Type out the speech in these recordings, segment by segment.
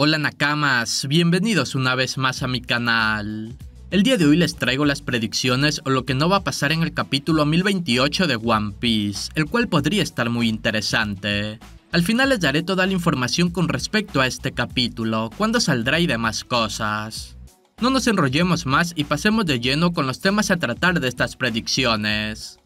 Hola Nakamas, bienvenidos una vez más a mi canal. El día de hoy les traigo las predicciones o lo que no va a pasar en el capítulo 1028 de One Piece, el cual podría estar muy interesante. Al final les daré toda la información con respecto a este capítulo, cuándo saldrá y demás cosas. No nos enrollemos más y pasemos de lleno con los temas a tratar de estas predicciones.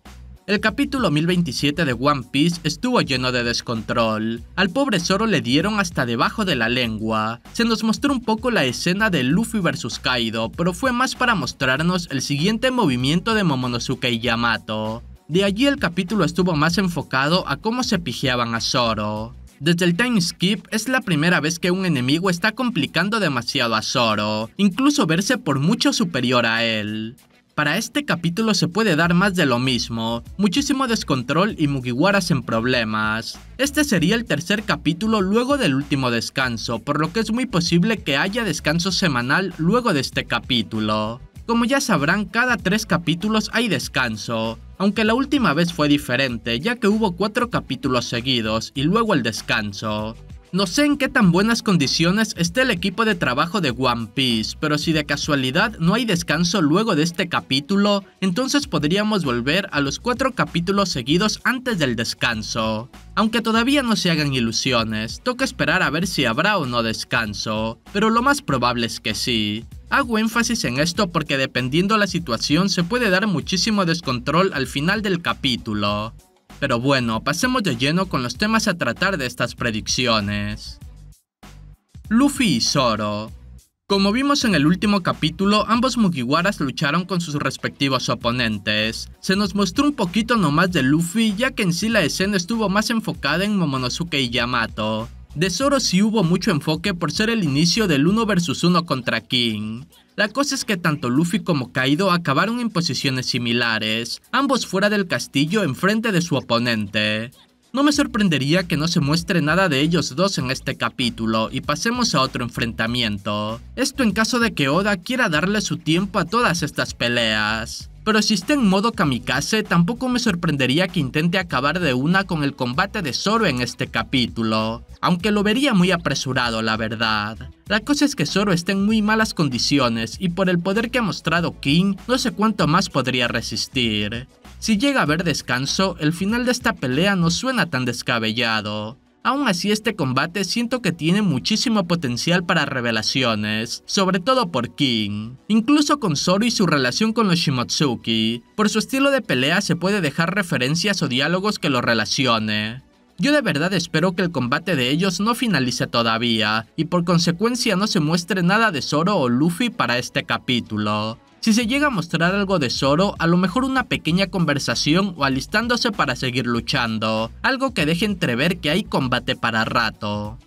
El capítulo 1027 de One Piece estuvo lleno de descontrol. Al pobre Zoro le dieron hasta debajo de la lengua. Se nos mostró un poco la escena de Luffy vs Kaido, pero fue más para mostrarnos el siguiente movimiento de Momonosuke y Yamato. De allí el capítulo estuvo más enfocado a cómo se pijeaban a Zoro. Desde el time skip es la primera vez que un enemigo está complicando demasiado a Zoro, incluso verse por mucho superior a él. Para este capítulo se puede dar más de lo mismo, muchísimo descontrol y Mugiwaras en problemas. Este sería el tercer capítulo luego del último descanso, por lo que es muy posible que haya descanso semanal luego de este capítulo. Como ya sabrán, cada tres capítulos hay descanso, aunque la última vez fue diferente, ya que hubo cuatro capítulos seguidos y luego el descanso. No sé en qué tan buenas condiciones esté el equipo de trabajo de One Piece, pero si de casualidad no hay descanso luego de este capítulo, entonces podríamos volver a los cuatro capítulos seguidos antes del descanso. Aunque todavía no se hagan ilusiones, toca esperar a ver si habrá o no descanso, pero lo más probable es que sí. Hago énfasis en esto porque dependiendo la situación se puede dar muchísimo descontrol al final del capítulo. Pero bueno, pasemos de lleno con los temas a tratar de estas predicciones. Luffy y Zoro. Como vimos en el último capítulo, ambos Mugiwaras lucharon con sus respectivos oponentes. Se nos mostró un poquito nomás de Luffy, ya que en sí la escena estuvo más enfocada en Momonosuke y Yamato. De Zoro sí hubo mucho enfoque por ser el inicio del 1 vs 1 contra King. La cosa es que tanto Luffy como Kaido acabaron en posiciones similares, ambos fuera del castillo enfrente de su oponente. No me sorprendería que no se muestre nada de ellos dos en este capítulo y pasemos a otro enfrentamiento. Esto en caso de que Oda quiera darle su tiempo a todas estas peleas. Pero si está en modo kamikaze, tampoco me sorprendería que intente acabar de una con el combate de Zoro en este capítulo, aunque lo vería muy apresurado la verdad. La cosa es que Zoro está en muy malas condiciones y por el poder que ha mostrado King, no sé cuánto más podría resistir. Si llega a haber descanso, el final de esta pelea no suena tan descabellado. Aún así este combate siento que tiene muchísimo potencial para revelaciones, sobre todo por King, incluso con Zoro y su relación con los Shimotsuki. Por su estilo de pelea se puede dejar referencias o diálogos que lo relacione. Yo de verdad espero que el combate de ellos no finalice todavía, y por consecuencia no se muestre nada de Zoro o Luffy para este capítulo. Si se llega a mostrar algo de Zoro, a lo mejor una pequeña conversación o alistándose para seguir luchando, algo que deje entrever que hay combate para rato.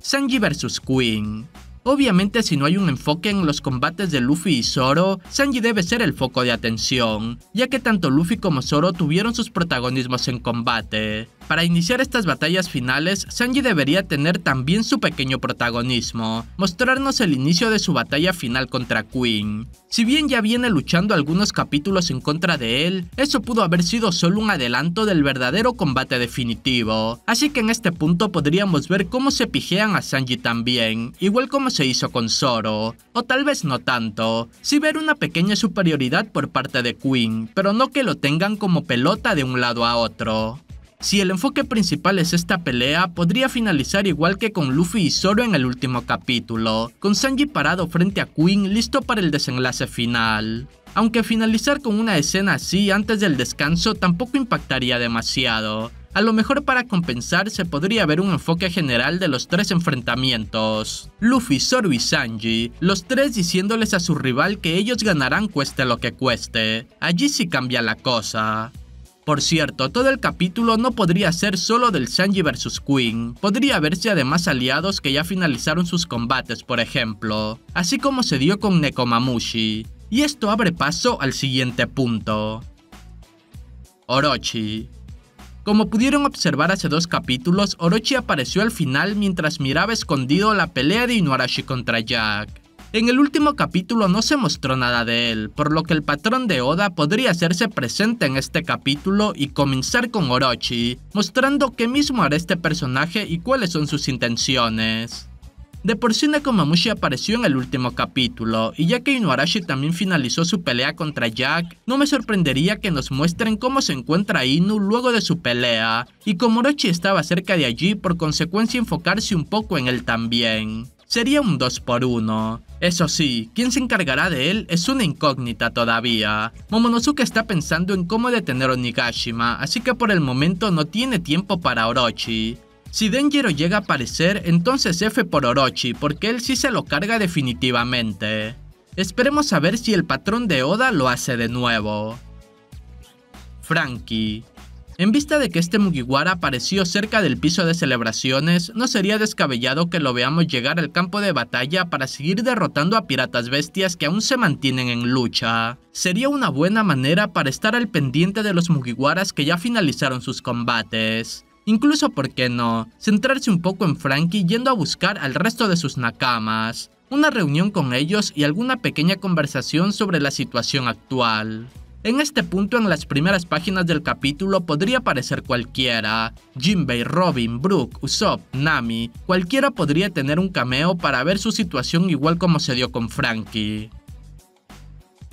Sanji vs Queen Obviamente si no hay un enfoque en los combates de Luffy y Zoro, Sanji debe ser el foco de atención, ya que tanto Luffy como Zoro tuvieron sus protagonismos en combate. Para iniciar estas batallas finales, Sanji debería tener también su pequeño protagonismo, mostrarnos el inicio de su batalla final contra Queen. Si bien ya viene luchando algunos capítulos en contra de él, eso pudo haber sido solo un adelanto del verdadero combate definitivo, así que en este punto podríamos ver cómo se pijean a Sanji también, igual como se hizo con Zoro, o tal vez no tanto, si ver una pequeña superioridad por parte de Queen, pero no que lo tengan como pelota de un lado a otro. Si el enfoque principal es esta pelea, podría finalizar igual que con Luffy y Zoro en el último capítulo, con Sanji parado frente a Queen listo para el desenlace final. Aunque finalizar con una escena así antes del descanso tampoco impactaría demasiado. A lo mejor para compensar se podría ver un enfoque general de los tres enfrentamientos. Luffy, Zoro y Sanji, los tres diciéndoles a su rival que ellos ganarán cueste lo que cueste. Allí sí cambia la cosa. Por cierto, todo el capítulo no podría ser solo del Sanji vs Queen, podría verse además aliados que ya finalizaron sus combates, por ejemplo, así como se dio con Nekomamushi. Y esto abre paso al siguiente punto. Orochi. Como pudieron observar hace dos capítulos, Orochi apareció al final mientras miraba escondido la pelea de Inuarashi contra Jack. En el último capítulo no se mostró nada de él, por lo que el patrón de Oda podría hacerse presente en este capítulo y comenzar con Orochi, mostrando qué mismo hará este personaje y cuáles son sus intenciones. De por sí Nekomamushi apareció en el último capítulo, y ya que Inuarashi también finalizó su pelea contra Jack, no me sorprendería que nos muestren cómo se encuentra Inu luego de su pelea, y como Orochi estaba cerca de allí, por consecuencia enfocarse un poco en él también. Sería un 2 por 1 Eso sí, quien se encargará de él es una incógnita todavía. Momonosuke está pensando en cómo detener a Onigashima, así que por el momento no tiene tiempo para Orochi. Si Denjiro llega a aparecer, entonces F por Orochi, porque él sí se lo carga definitivamente. Esperemos a ver si el patrón de Oda lo hace de nuevo. Frankie. En vista de que este Mugiwara apareció cerca del piso de celebraciones, no sería descabellado que lo veamos llegar al campo de batalla para seguir derrotando a piratas bestias que aún se mantienen en lucha. Sería una buena manera para estar al pendiente de los Mugiwaras que ya finalizaron sus combates. Incluso, ¿por qué no?, centrarse un poco en Frankie yendo a buscar al resto de sus nakamas, una reunión con ellos y alguna pequeña conversación sobre la situación actual. En este punto en las primeras páginas del capítulo podría aparecer cualquiera. Jinbei, Robin, Brook, Usopp, Nami, cualquiera podría tener un cameo para ver su situación igual como se dio con Frankie.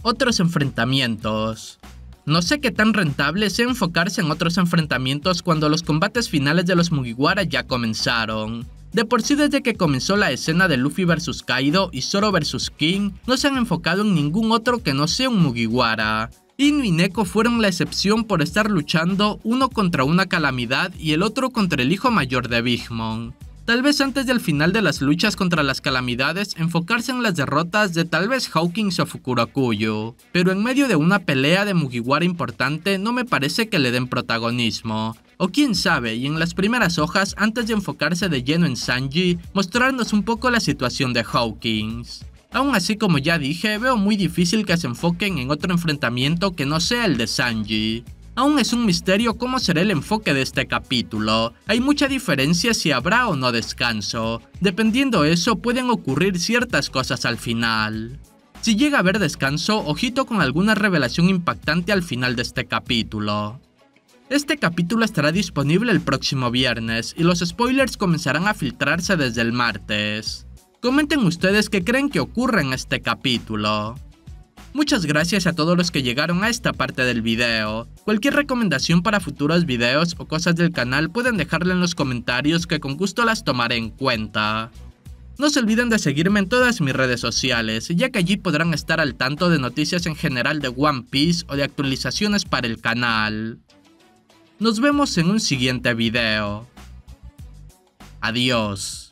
Otros enfrentamientos. No sé qué tan rentable sea enfocarse en otros enfrentamientos cuando los combates finales de los Mugiwara ya comenzaron. De por sí desde que comenzó la escena de Luffy vs Kaido y Zoro vs King, no se han enfocado en ningún otro que no sea un Mugiwara. Inu y Neko fueron la excepción por estar luchando uno contra una calamidad y el otro contra el hijo mayor de Big Mom. Tal vez antes del final de las luchas contra las calamidades enfocarse en las derrotas de tal vez Hawkins o Fukurakuyo, pero en medio de una pelea de Mugiwara importante no me parece que le den protagonismo. O quién sabe, y en las primeras hojas, antes de enfocarse de lleno en Sanji, mostrarnos un poco la situación de Hawkins. Aún así, como ya dije, veo muy difícil que se enfoquen en otro enfrentamiento que no sea el de Sanji. Aún es un misterio cómo será el enfoque de este capítulo. Hay mucha diferencia si habrá o no descanso. Dependiendo eso, pueden ocurrir ciertas cosas al final. Si llega a haber descanso, ojito con alguna revelación impactante al final de este capítulo. Este capítulo estará disponible el próximo viernes y los spoilers comenzarán a filtrarse desde el martes. Comenten ustedes qué creen que ocurre en este capítulo. Muchas gracias a todos los que llegaron a esta parte del video. Cualquier recomendación para futuros videos o cosas del canal pueden dejarla en los comentarios que con gusto las tomaré en cuenta. No se olviden de seguirme en todas mis redes sociales, ya que allí podrán estar al tanto de noticias en general de One Piece o de actualizaciones para el canal. Nos vemos en un siguiente video. Adiós.